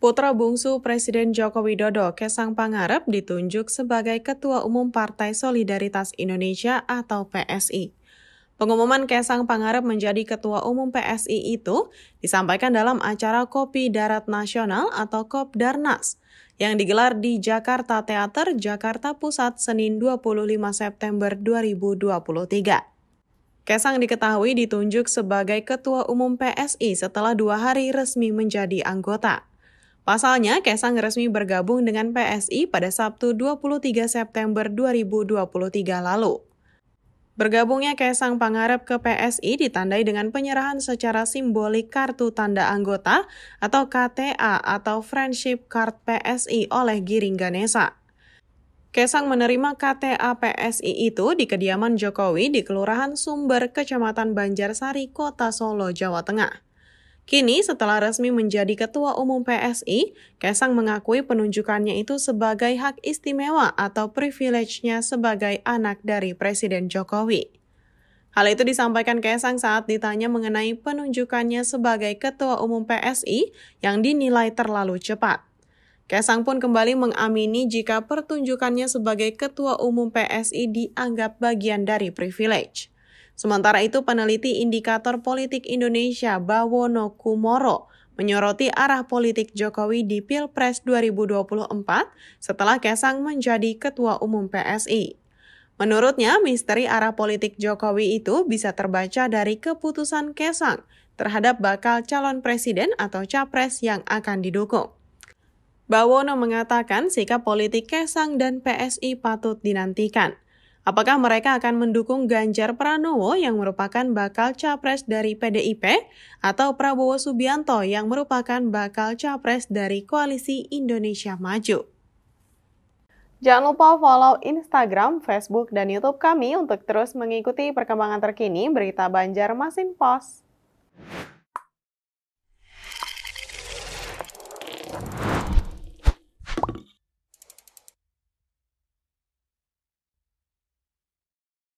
Putra bungsu Presiden Joko Widodo, Kesang Pangarep, ditunjuk sebagai Ketua Umum Partai Solidaritas Indonesia atau PSI. Pengumuman Kesang Pangarep menjadi Ketua Umum PSI itu disampaikan dalam acara Kopi Darat Nasional atau Kopdarnas yang digelar di Jakarta Teater, Jakarta Pusat, Senin 25 September 2023. Kesang diketahui ditunjuk sebagai Ketua Umum PSI setelah dua hari resmi menjadi anggota. Pasalnya, Kesang resmi bergabung dengan PSI pada Sabtu 23 September 2023 lalu. Bergabungnya Kesang Pangarep ke PSI ditandai dengan penyerahan secara simbolik kartu tanda anggota atau KTA atau Friendship Card PSI oleh Giring Ganesa. Kesang menerima KTA PSI itu di kediaman Jokowi di Kelurahan Sumber, Kecamatan Banjarsari, Kota Solo, Jawa Tengah. Kini setelah resmi menjadi Ketua Umum PSI, Kesang mengakui penunjukannya itu sebagai hak istimewa atau privilege-nya sebagai anak dari Presiden Jokowi. Hal itu disampaikan Kesang saat ditanya mengenai penunjukannya sebagai Ketua Umum PSI yang dinilai terlalu cepat. Kesang pun kembali mengamini jika pertunjukannya sebagai Ketua Umum PSI dianggap bagian dari privilege. Sementara itu, peneliti indikator politik Indonesia Bawono Kumoro menyoroti arah politik Jokowi di Pilpres 2024 setelah Kesang menjadi Ketua Umum PSI. Menurutnya, misteri arah politik Jokowi itu bisa terbaca dari keputusan Kesang terhadap bakal calon presiden atau capres yang akan didukung. Bawono mengatakan sikap politik Kesang dan PSI patut dinantikan. Apakah mereka akan mendukung Ganjar Pranowo yang merupakan bakal capres dari PDIP atau Prabowo Subianto yang merupakan bakal capres dari Koalisi Indonesia Maju? Jangan lupa follow Instagram, Facebook, dan YouTube kami untuk terus mengikuti perkembangan terkini berita Banjarmasin Post.